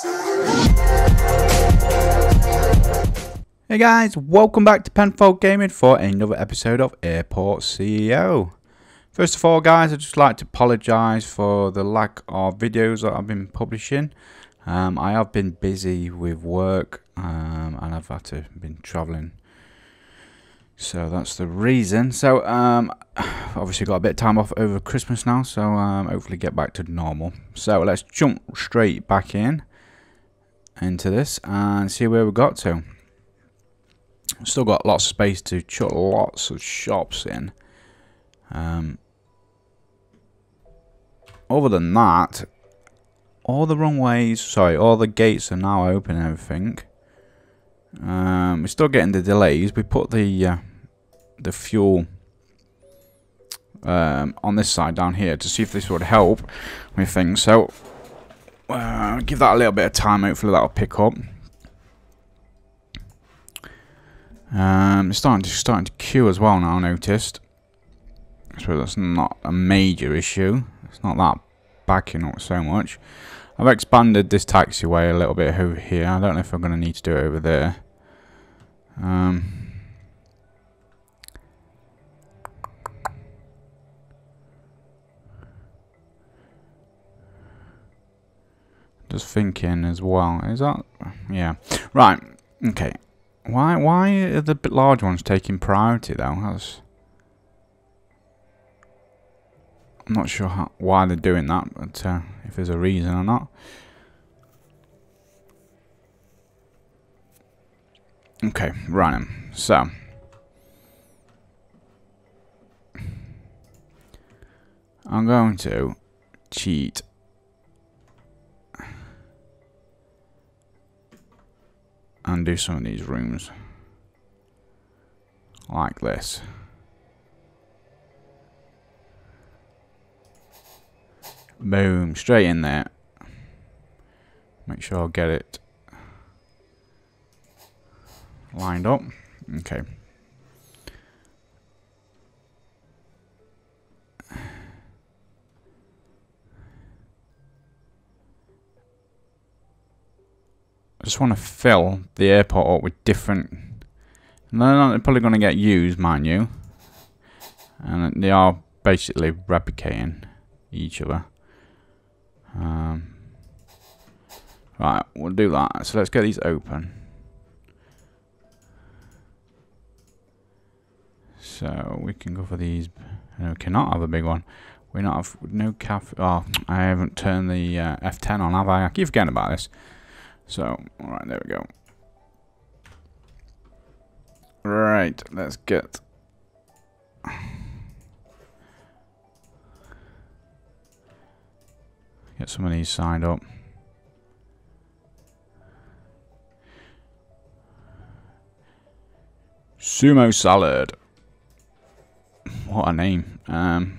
Hey guys, welcome back to Penfold Gaming for another episode of Airport CEO. First of all guys, I'd just like to apologise for the lack of videos that I've been publishing. Um, I have been busy with work um, and I've had to been travelling. So that's the reason. So um, obviously got a bit of time off over Christmas now, so um, hopefully get back to normal. So let's jump straight back in into this and see where we got to. Still got lots of space to chuck lots of shops in. Um, other than that, all the runways, sorry, all the gates are now open and everything. Um, we're still getting the delays. We put the uh, the fuel um, on this side down here to see if this would help with things. So, uh, give that a little bit of time. Hopefully that'll pick up. Um, it's starting to starting to queue as well now. I noticed. So that's not a major issue. It's not that backing up so much. I've expanded this taxiway a little bit over here. I don't know if I'm going to need to do it over there. Um, just thinking as well. Is that... Yeah. Right. Okay. Why why are the large ones taking priority though? That's, I'm not sure how, why they're doing that, but uh, if there's a reason or not. Okay, right. So. I'm going to cheat and do some of these rooms like this. Boom, straight in there. Make sure I get it lined up. Okay. Just want to fill the airport up with different... They're probably going to get used, mind you. And they are basically replicating each other. Um, right, we'll do that. So let's get these open. So we can go for these. No, we cannot have a big one. We not have no cafe. Oh, I haven't turned the uh, F10 on, have I? I keep forgetting about this. So, alright, there we go. Right, let's get... Get some of these signed up. Sumo salad. What a name. Um...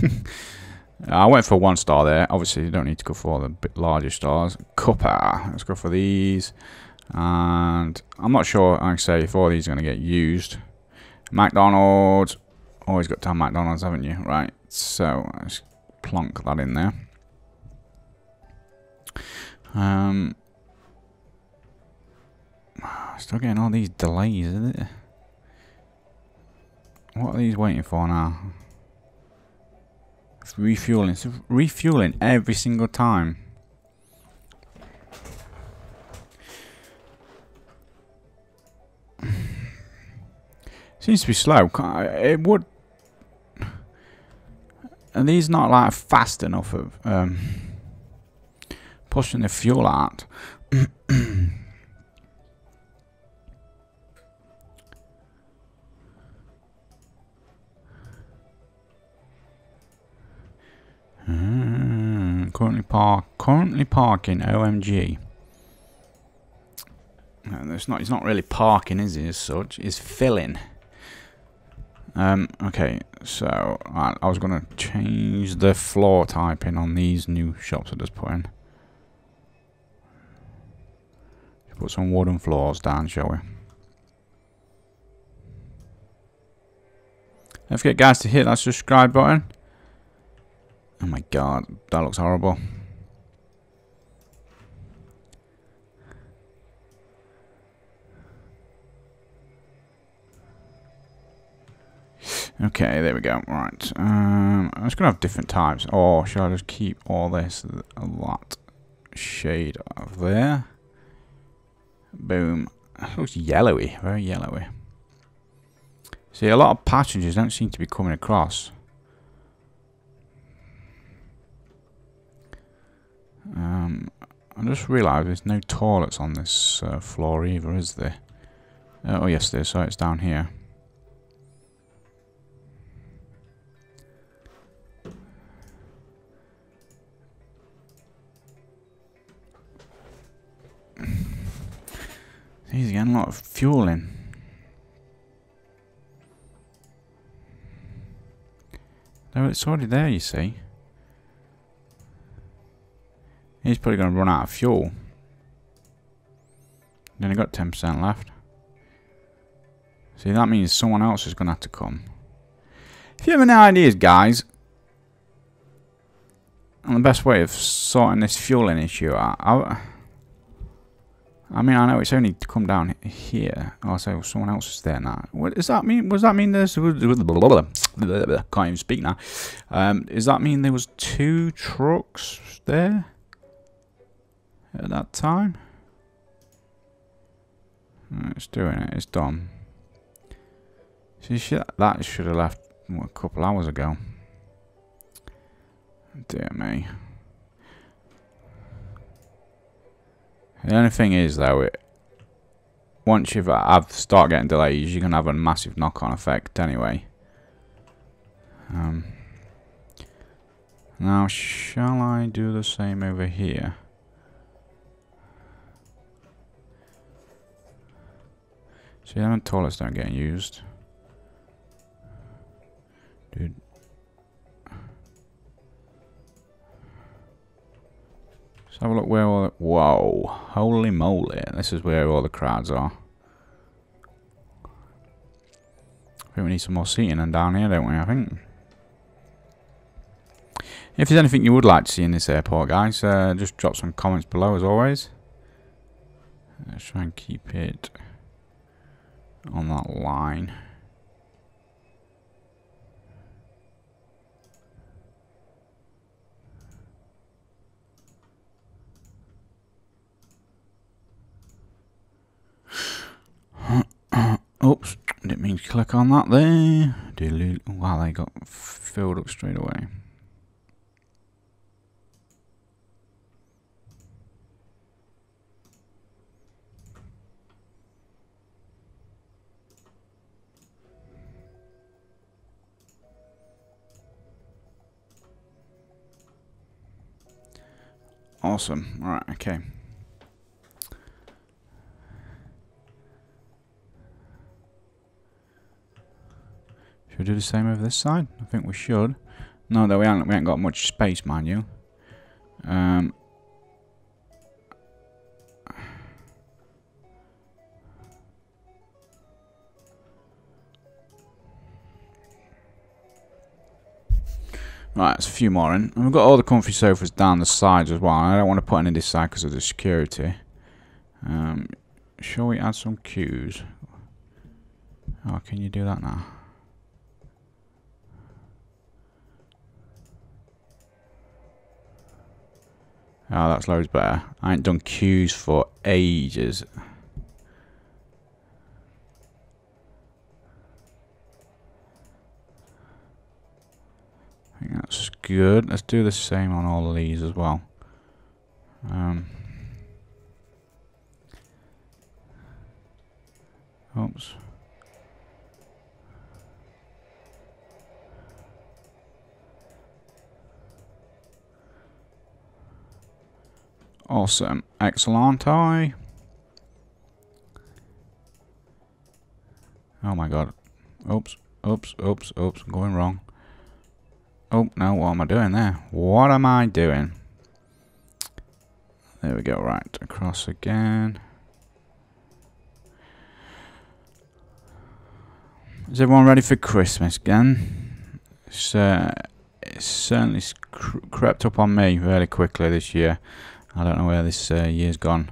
I went for one star there. Obviously, you don't need to go for the larger stars. Cuppa. Let's go for these. And I'm not sure, like I say, if all these are going to get used. McDonald's. Always got to have McDonald's, haven't you? Right. So, let's plonk that in there. Um, still getting all these delays, isn't it? What are these waiting for now? Refueling. Refueling every single time. Seems to be slow. It would... And these not like fast enough of um, pushing the fuel out. Mm, currently park. Currently parking. OMG. No, it's not. It's not really parking, is it? As such, it's filling. Um. Okay. So I, I was gonna change the floor typing on these new shops I just put in. Put some wooden floors down, shall we? Don't forget, guys, to hit that subscribe button. Oh my god, that looks horrible. Okay, there we go. Right. Um, I'm just going to have different types. Or should I just keep all this a lot shade of there? Boom. It looks yellowy. Very yellowy. See, a lot of passengers don't seem to be coming across. Um, I just realised there's no toilets on this uh, floor either, is there? Uh, oh yes, there. So it's down here. He's getting a lot of fuel in. No, it's already there, you see. He's probably going to run out of fuel. Then he got 10% left. See, that means someone else is going to have to come. If you have any ideas, guys, on the best way of sorting this fueling issue out, I, I mean, I know it's only to come down here. Oh, so someone else is there now. What does that mean? Does that mean there's... Can't even speak now. Um, does that mean there was two trucks there at that time? It's doing it. It's done. See, that should have left a couple hours ago. Dear me. The only thing is, though, it, once you've have start getting delays, you're gonna have a massive knock-on effect anyway. Um, now, shall I do the same over here? See, them toilets don't get used. Dude. Let's have a look where all the... Whoa. Holy moly. This is where all the crowds are. I think we need some more seating and down here, don't we? I think. If there's anything you would like to see in this airport, guys, uh, just drop some comments below as always. Let's try and keep it on that line. Oops, didn't mean to click on that there. Wow, they got filled up straight away. Awesome. All right, okay. Should we do the same over this side? I think we should. No, though we haven't, we haven't got much space, mind you. Um, Right, there's a few more in. And we've got all the comfy sofas down the sides as well. I don't want to put any this side because of the security. Um, shall we add some queues? Oh, can you do that now? Oh, that's loads better. I ain't done queues for ages. I think that's good. Let's do the same on all of these as well. Um, oops. Awesome. Excellent. I. Oh my god. Oops. Oops. Oops. Oops. Going wrong. Oh, no, what am I doing there? What am I doing? There we go, right, across again. Is everyone ready for Christmas again? It's, uh, it's certainly crept up on me really quickly this year. I don't know where this uh, year's gone.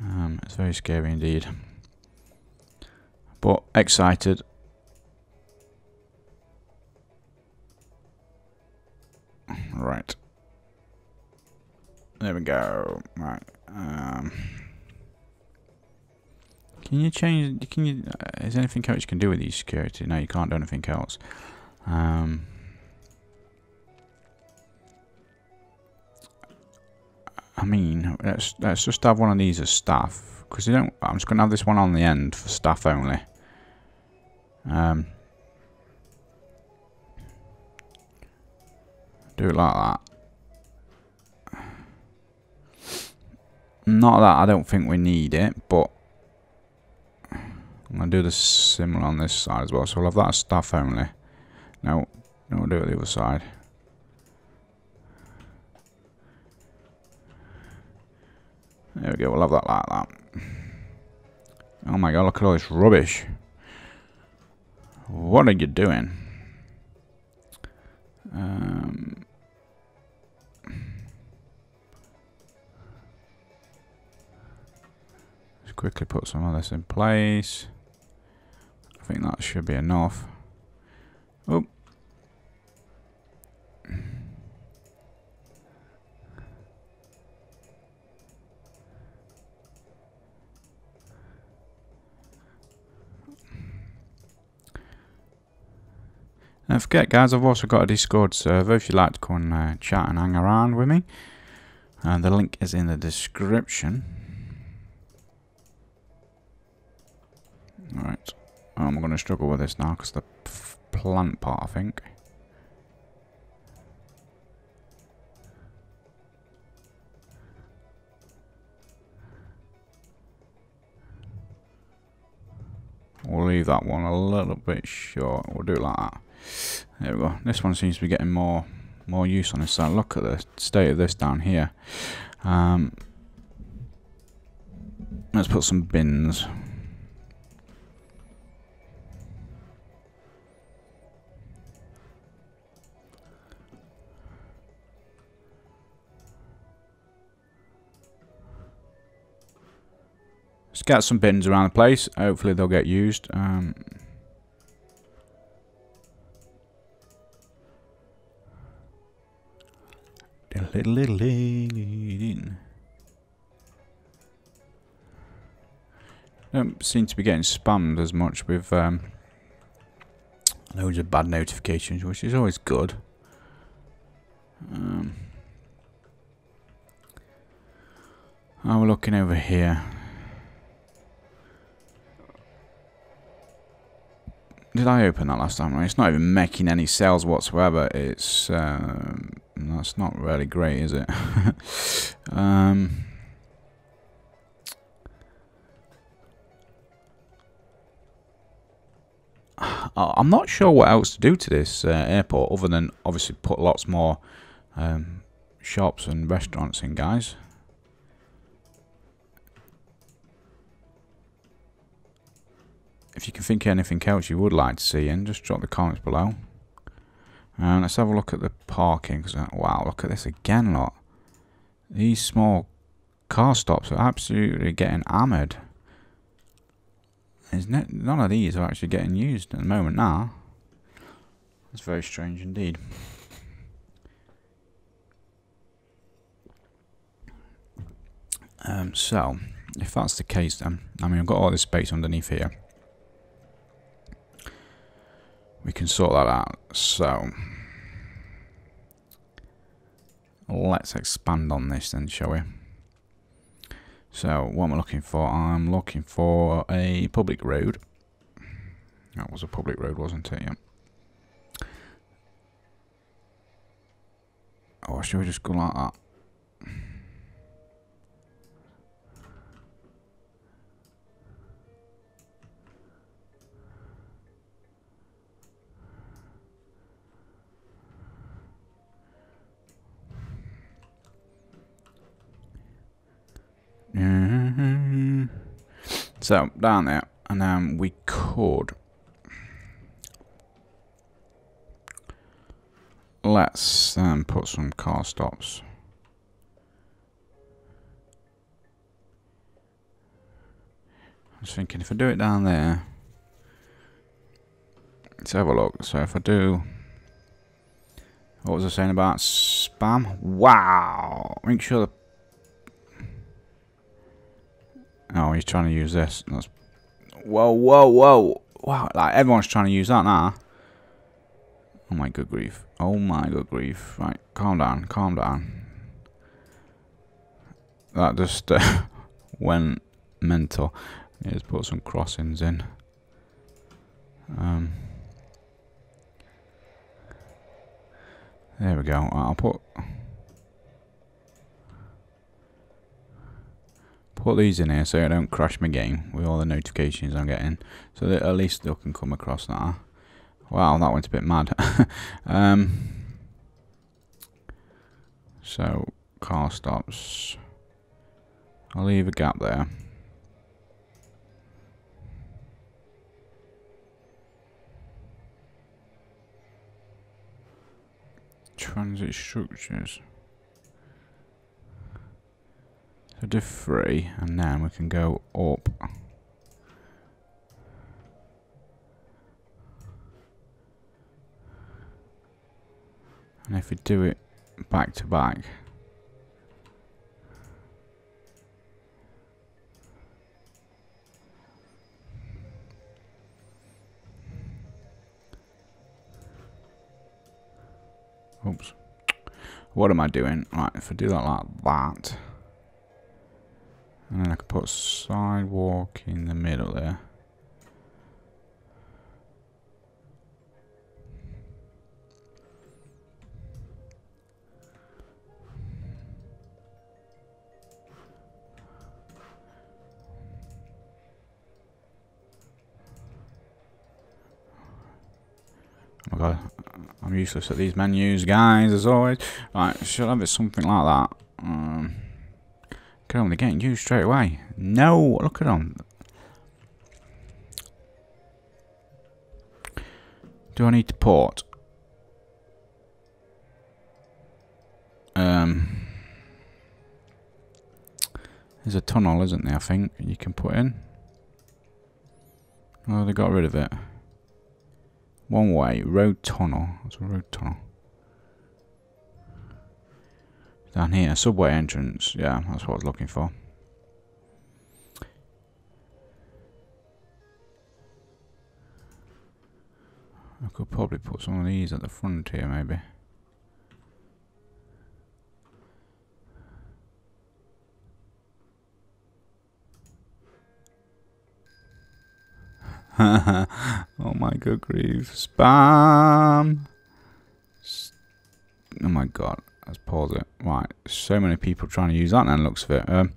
Um, it's very scary indeed. But excited Right. There we go. Right. Um, can you change? Can you? Uh, is anything else you can do with these security? No, you can't do anything else. Um, I mean, let's let's just have one of these as staff because you don't. I'm just gonna have this one on the end for staff only. Um, do it like that. Not that I don't think we need it, but I'm going to do the similar on this side as well. So we'll have that stuff only. No, no, we'll do it the other side. There we go, we'll have that like that. Oh my god, look at all this rubbish. What are you doing? Um, quickly put some of this in place. I think that should be enough. Oh. Don't forget guys, I've also got a Discord server if you'd like to come and uh, chat and hang around with me. Uh, the link is in the description. Alright, I'm going to struggle with this now because the plant part I think. We'll leave that one a little bit short. We'll do it like that. There we go. This one seems to be getting more more use on this side. Look at the state of this down here. Um, let's put some bins. Let's some bins around the place. Hopefully they'll get used. Um, Don't seem to be getting spammed as much with um, loads of bad notifications, which is always good. Um, oh, we're looking over here. Did I open that last time? It's not even making any sales whatsoever. It's um, that's not really great, is it? um, I'm not sure what else to do to this uh, airport other than obviously put lots more um, shops and restaurants in, guys. If you can think of anything else you would like to see in, just drop the comments below. And let's have a look at the parking. Cause, uh, wow, look at this again, lot. These small car stops are absolutely getting hammered. There's no, none of these are actually getting used at the moment now. That's very strange indeed. Um, so, if that's the case then, I mean I've got all this space underneath here we can sort that out. So let's expand on this then, shall we? So what am I looking for? I'm looking for a public road. That was a public road, wasn't it? Yeah. Oh, or should we just go like that? So, down there, and then we could... Let's um, put some car stops. I was thinking if I do it down there, let's have a look. So if I do, What was I saying about spam? Wow. Make sure the... Oh, he's trying to use this. That's... Whoa, whoa, whoa. Wow, like everyone's trying to use that now. Oh my good grief. Oh my good grief. Right, calm down, calm down. That just uh, went mental. Let's put some crossings in. Um... There we go. I'll put put these in here so I don't crash my game with all the notifications I'm getting. So that at least they can come across now. Wow, that went a bit mad. um, so car stops. I'll leave a gap there. transit structures. Do three, and then we can go up. And if we do it back to back, Oops. What am I doing? Right, if I do that like that. And then I can put sidewalk in the middle there. Oh I'm useless at these menus, guys, as always. Right, should have it something like that. Get on, they're getting used straight away. No, look at them. Do I need to port? Um, there's a tunnel, isn't there, I think, you can put in. Oh, they got rid of it. One way, road tunnel. What's a road tunnel? Down here, subway entrance. Yeah, that's what I was looking for. I could probably put some of these at the front here, maybe. oh my good grief. Spam! Oh my god. Let's pause it. Right. So many people trying to use that now, looks of it. Um,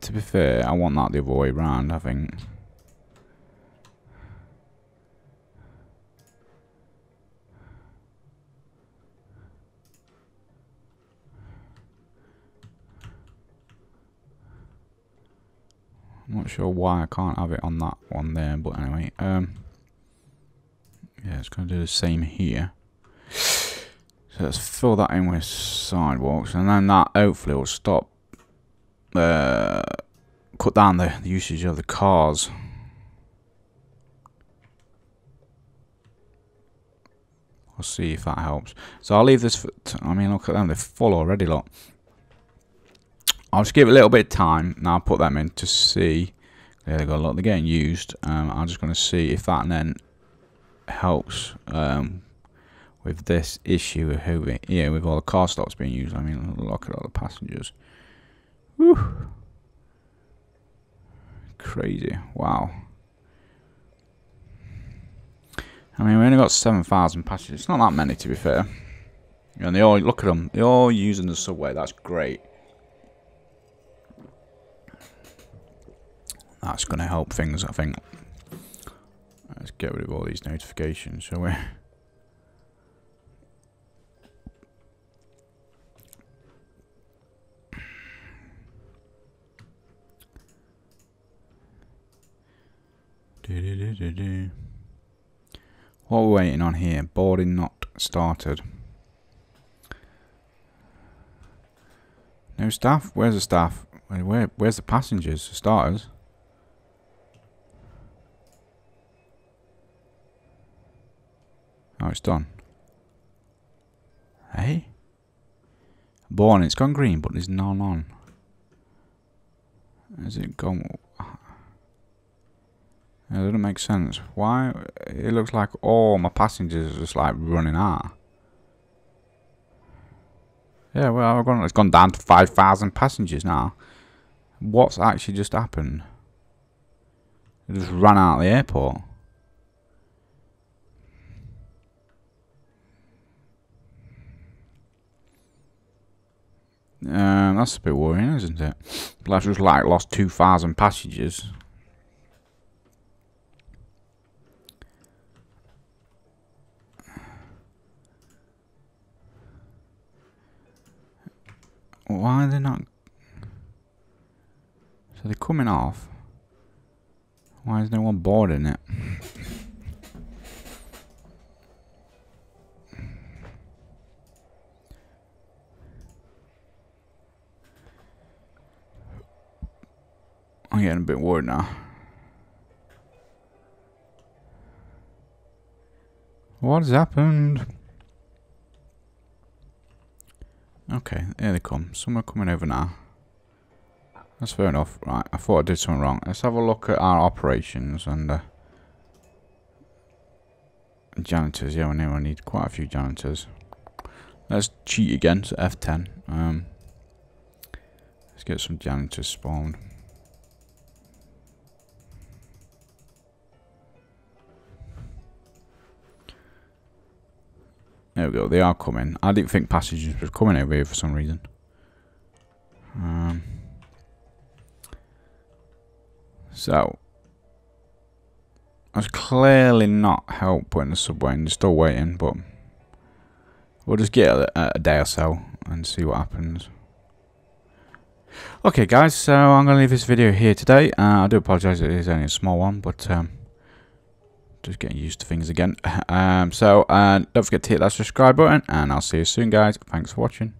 to be fair, I want that the other way around, I think. I'm not sure why I can't have it on that one there, but anyway. Um, yeah, it's going to do the same here. So let's fill that in with sidewalks, and then that hopefully will stop, uh, cut down the, the usage of the cars. We'll see if that helps. So I'll leave this, for, I mean, look at them, they're full already, look. I'll just give it a little bit of time. Now I'll put them in to see. There they go. Look, they're getting used. Um, I'm just going to see if that then helps um, with this issue of who, we yeah, with all the car stops being used. I mean, look at all the passengers. Whew. Crazy. Wow. I mean, we only got 7,000 passengers. It's not that many, to be fair. And they all, look at them. They're all using the subway. That's great. That's going to help things, I think. Let's get rid of all these notifications, shall we? What are we waiting on here? Boarding not started. No staff? Where's the staff? Where, where's the passengers? The starters? It's done. Hey? Born, it's gone green, but there's none on. Has it gone... It doesn't make sense. Why? It looks like all my passengers are just like running out. Yeah, well, gone, it's gone down to 5,000 passengers now. What's actually just happened? It just ran out of the airport. Um, that's a bit worrying, isn't it? Like just like lost 2,000 passengers. Why are they not... So they're coming off. Why is no one boarding it? I'm getting a bit worried now. What has happened? Okay, here they come. Some are coming over now. That's fair enough. Right, I thought I did something wrong. Let's have a look at our operations and... Uh, janitors. Yeah, we know I need quite a few janitors. Let's cheat again, so F10. Um, let's get some janitors spawned. There we go, they are coming. I didn't think passengers were coming over here for some reason. Um, so, that's clearly not help putting the subway in. They're still waiting, but we'll just get a, a day or so and see what happens. Okay, guys, so I'm going to leave this video here today. Uh, I do apologise, it is only a small one, but um, just getting used to things again. Um, so uh, don't forget to hit that subscribe button, and I'll see you soon, guys. Thanks for watching.